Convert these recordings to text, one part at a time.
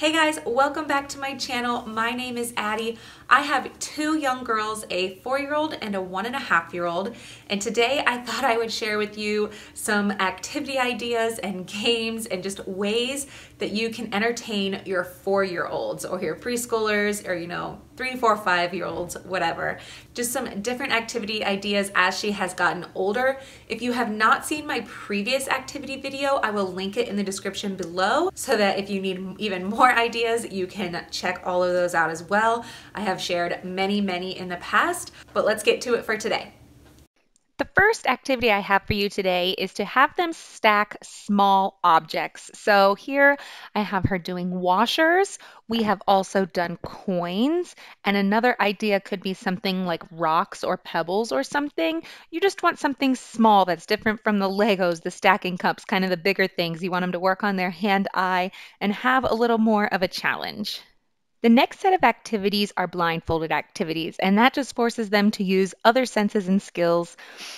Hey guys, welcome back to my channel. My name is Addie. I have two young girls, a four-year-old and a one and a half year old. And today I thought I would share with you some activity ideas and games and just ways that you can entertain your four-year-olds or your preschoolers or, you know, three, four, five year olds, whatever. Just some different activity ideas as she has gotten older. If you have not seen my previous activity video, I will link it in the description below so that if you need even more ideas, you can check all of those out as well. I have shared many, many in the past, but let's get to it for today. The first activity I have for you today is to have them stack small objects. So here I have her doing washers. We have also done coins. And another idea could be something like rocks or pebbles or something. You just want something small that's different from the Legos, the stacking cups, kind of the bigger things. You want them to work on their hand-eye and have a little more of a challenge. The next set of activities are blindfolded activities, and that just forces them to use other senses and skills.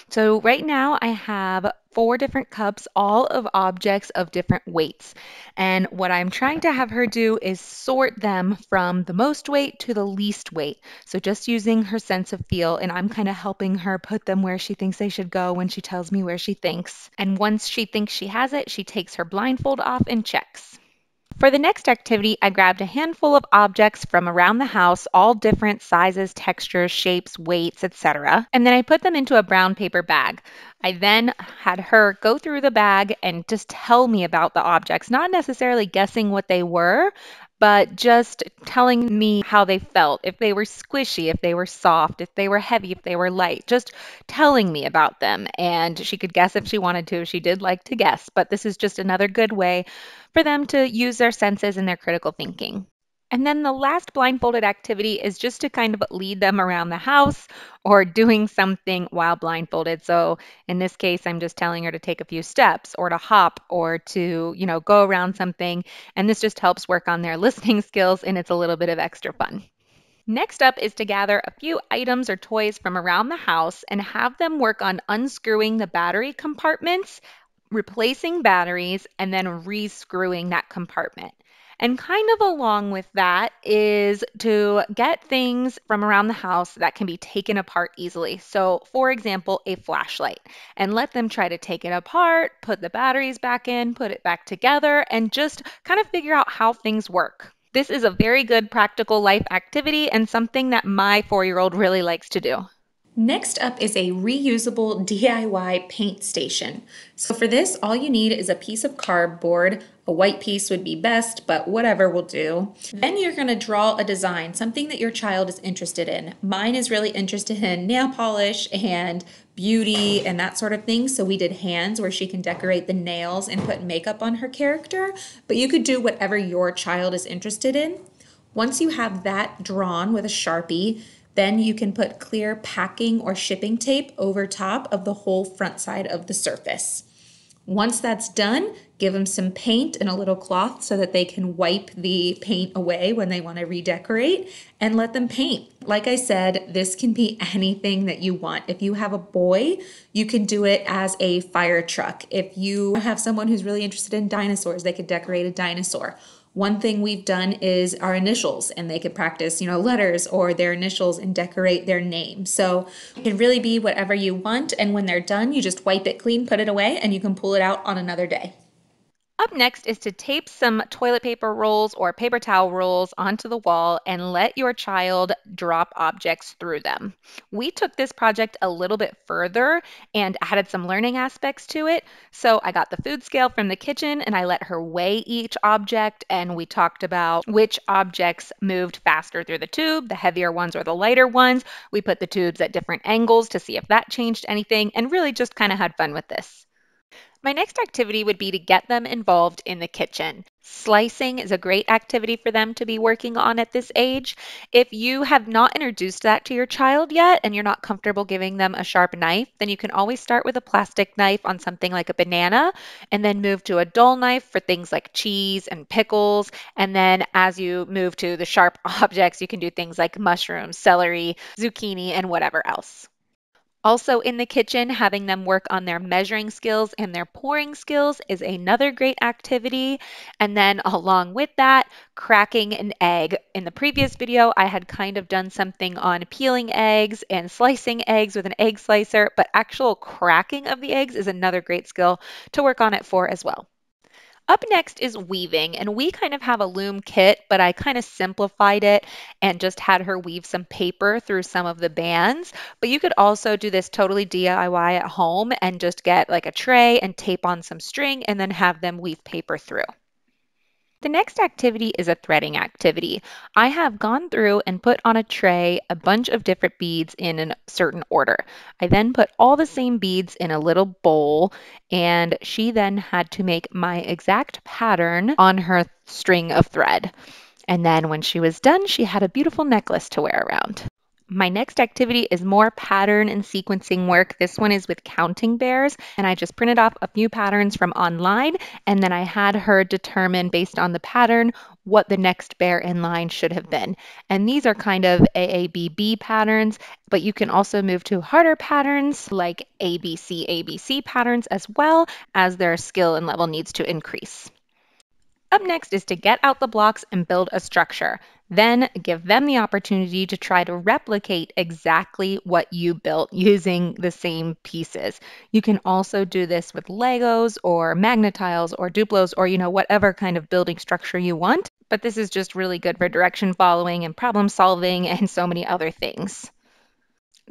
So right now I have four different cups, all of objects of different weights. And what I'm trying to have her do is sort them from the most weight to the least weight. So just using her sense of feel, and I'm kind of helping her put them where she thinks they should go when she tells me where she thinks. And once she thinks she has it, she takes her blindfold off and checks. For the next activity, I grabbed a handful of objects from around the house, all different sizes, textures, shapes, weights, etc. And then I put them into a brown paper bag. I then had her go through the bag and just tell me about the objects, not necessarily guessing what they were, but just telling me how they felt, if they were squishy, if they were soft, if they were heavy, if they were light, just telling me about them. And she could guess if she wanted to. She did like to guess, but this is just another good way for them to use their senses and their critical thinking. And then the last blindfolded activity is just to kind of lead them around the house or doing something while blindfolded. So in this case, I'm just telling her to take a few steps or to hop or to, you know, go around something. And this just helps work on their listening skills and it's a little bit of extra fun. Next up is to gather a few items or toys from around the house and have them work on unscrewing the battery compartments replacing batteries, and then rescrewing that compartment. And kind of along with that is to get things from around the house that can be taken apart easily. So, for example, a flashlight, and let them try to take it apart, put the batteries back in, put it back together, and just kind of figure out how things work. This is a very good practical life activity and something that my four year old really likes to do. Next up is a reusable DIY paint station. So for this, all you need is a piece of cardboard. A white piece would be best, but whatever will do. Then you're gonna draw a design, something that your child is interested in. Mine is really interested in nail polish and beauty and that sort of thing. So we did hands where she can decorate the nails and put makeup on her character, but you could do whatever your child is interested in. Once you have that drawn with a Sharpie, then you can put clear packing or shipping tape over top of the whole front side of the surface. Once that's done, give them some paint and a little cloth so that they can wipe the paint away when they want to redecorate and let them paint. Like I said, this can be anything that you want. If you have a boy, you can do it as a fire truck. If you have someone who's really interested in dinosaurs, they could decorate a dinosaur one thing we've done is our initials, and they could practice, you know, letters or their initials and decorate their name. So it can really be whatever you want. And when they're done, you just wipe it clean, put it away, and you can pull it out on another day. Up next is to tape some toilet paper rolls or paper towel rolls onto the wall and let your child drop objects through them. We took this project a little bit further and added some learning aspects to it. So I got the food scale from the kitchen and I let her weigh each object and we talked about which objects moved faster through the tube, the heavier ones or the lighter ones. We put the tubes at different angles to see if that changed anything and really just kind of had fun with this. My next activity would be to get them involved in the kitchen. Slicing is a great activity for them to be working on at this age. If you have not introduced that to your child yet and you're not comfortable giving them a sharp knife, then you can always start with a plastic knife on something like a banana and then move to a dull knife for things like cheese and pickles. And then as you move to the sharp objects, you can do things like mushrooms, celery, zucchini, and whatever else. Also, in the kitchen, having them work on their measuring skills and their pouring skills is another great activity. And then, along with that, cracking an egg. In the previous video, I had kind of done something on peeling eggs and slicing eggs with an egg slicer, but actual cracking of the eggs is another great skill to work on it for as well. Up next is weaving, and we kind of have a loom kit, but I kind of simplified it and just had her weave some paper through some of the bands. But you could also do this totally DIY at home and just get like a tray and tape on some string and then have them weave paper through. The next activity is a threading activity. I have gone through and put on a tray a bunch of different beads in a certain order. I then put all the same beads in a little bowl and she then had to make my exact pattern on her string of thread. And then when she was done, she had a beautiful necklace to wear around. My next activity is more pattern and sequencing work. This one is with counting bears, and I just printed off a few patterns from online, and then I had her determine based on the pattern what the next bear in line should have been. And these are kind of AABB patterns, but you can also move to harder patterns like ABC ABC patterns as well as their skill and level needs to increase. Up next is to get out the blocks and build a structure. Then give them the opportunity to try to replicate exactly what you built using the same pieces. You can also do this with Legos or Magna-Tiles or Duplos or, you know, whatever kind of building structure you want. But this is just really good for direction following and problem solving and so many other things.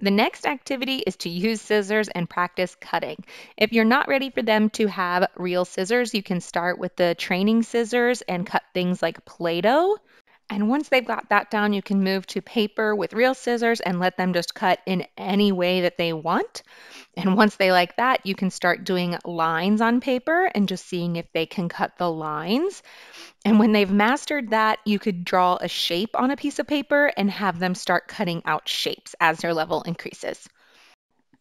The next activity is to use scissors and practice cutting. If you're not ready for them to have real scissors, you can start with the training scissors and cut things like Play-Doh. And once they've got that down, you can move to paper with real scissors and let them just cut in any way that they want. And once they like that, you can start doing lines on paper and just seeing if they can cut the lines. And when they've mastered that, you could draw a shape on a piece of paper and have them start cutting out shapes as their level increases.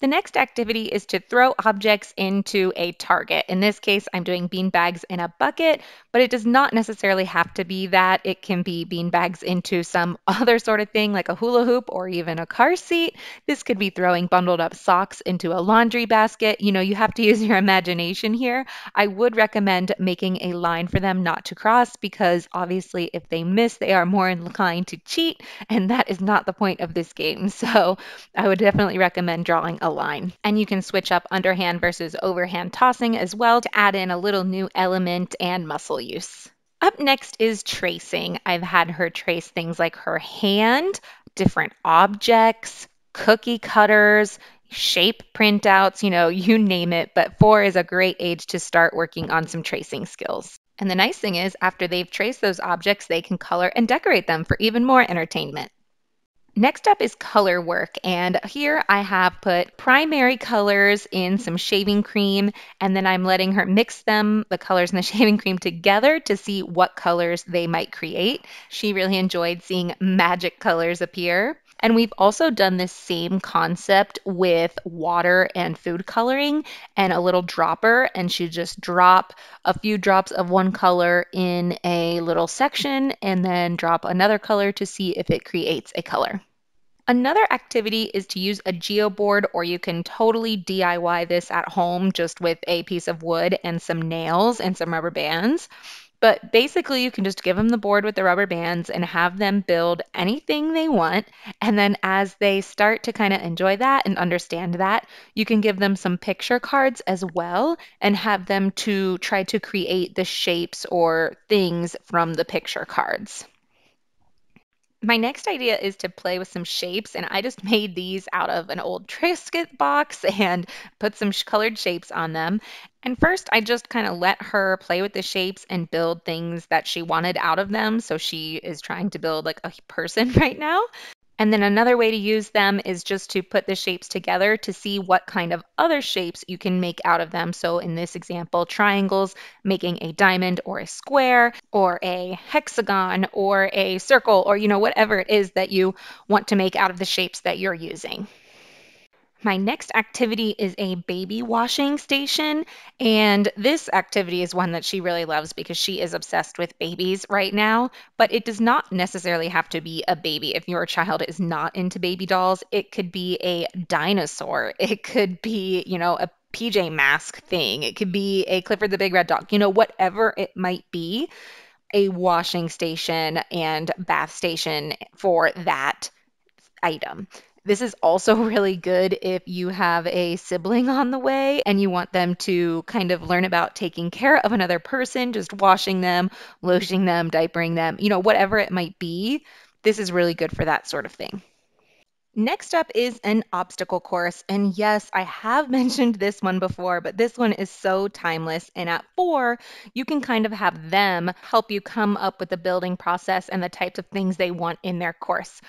The next activity is to throw objects into a target. In this case, I'm doing bean bags in a bucket, but it does not necessarily have to be that. It can be bean bags into some other sort of thing like a hula hoop or even a car seat. This could be throwing bundled up socks into a laundry basket. You know, you have to use your imagination here. I would recommend making a line for them not to cross because obviously if they miss, they are more inclined to cheat, and that is not the point of this game. So I would definitely recommend drawing line. And you can switch up underhand versus overhand tossing as well to add in a little new element and muscle use. Up next is tracing. I've had her trace things like her hand, different objects, cookie cutters, shape printouts, you know, you name it. But four is a great age to start working on some tracing skills. And the nice thing is, after they've traced those objects, they can color and decorate them for even more entertainment. Next up is color work, and here I have put primary colors in some shaving cream, and then I'm letting her mix them, the colors and the shaving cream together to see what colors they might create. She really enjoyed seeing magic colors appear. And we've also done this same concept with water and food coloring and a little dropper. And she just drop a few drops of one color in a little section and then drop another color to see if it creates a color. Another activity is to use a geoboard, or you can totally DIY this at home just with a piece of wood and some nails and some rubber bands. But basically, you can just give them the board with the rubber bands and have them build anything they want. And then, as they start to kind of enjoy that and understand that, you can give them some picture cards as well and have them to try to create the shapes or things from the picture cards. My next idea is to play with some shapes, and I just made these out of an old Triscuit box and put some colored shapes on them. And first, I just kind of let her play with the shapes and build things that she wanted out of them. So she is trying to build like a person right now. And then another way to use them is just to put the shapes together to see what kind of other shapes you can make out of them. So in this example, triangles, making a diamond or a square or a hexagon or a circle or, you know, whatever it is that you want to make out of the shapes that you're using. My next activity is a baby washing station. And this activity is one that she really loves because she is obsessed with babies right now. But it does not necessarily have to be a baby. If your child is not into baby dolls, it could be a dinosaur. It could be, you know, a PJ mask thing. It could be a Clifford the Big Red Dog, you know, whatever it might be, a washing station and bath station for that item. This is also really good if you have a sibling on the way and you want them to kind of learn about taking care of another person, just washing them, lotioning them, diapering them, you know, whatever it might be. This is really good for that sort of thing. Next up is an obstacle course. And yes, I have mentioned this one before, but this one is so timeless. And at four, you can kind of have them help you come up with the building process and the types of things they want in their course.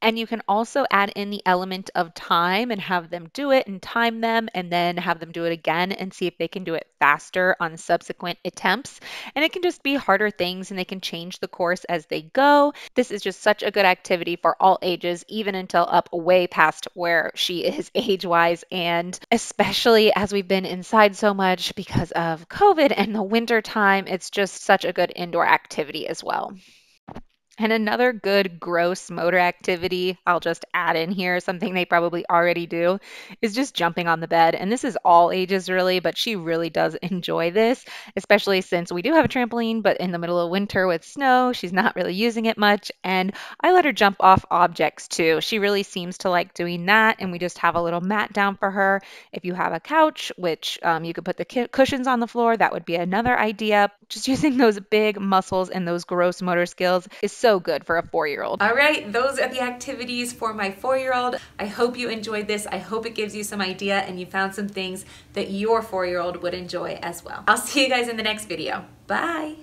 And you can also add in the element of time and have them do it and time them and then have them do it again and see if they can do it faster on subsequent attempts. And it can just be harder things and they can change the course as they go. This is just such a good activity for all ages, even until up way past where she is age wise. And especially as we've been inside so much because of COVID and the winter time, it's just such a good indoor activity as well. And another good gross motor activity I'll just add in here, something they probably already do, is just jumping on the bed. And this is all ages really, but she really does enjoy this, especially since we do have a trampoline, but in the middle of winter with snow, she's not really using it much. And I let her jump off objects too. She really seems to like doing that. And we just have a little mat down for her. If you have a couch, which um, you could put the cushions on the floor, that would be another idea. Just using those big muscles and those gross motor skills is so so good for a four-year-old. All right, those are the activities for my four-year-old. I hope you enjoyed this. I hope it gives you some idea and you found some things that your four-year-old would enjoy as well. I'll see you guys in the next video. Bye.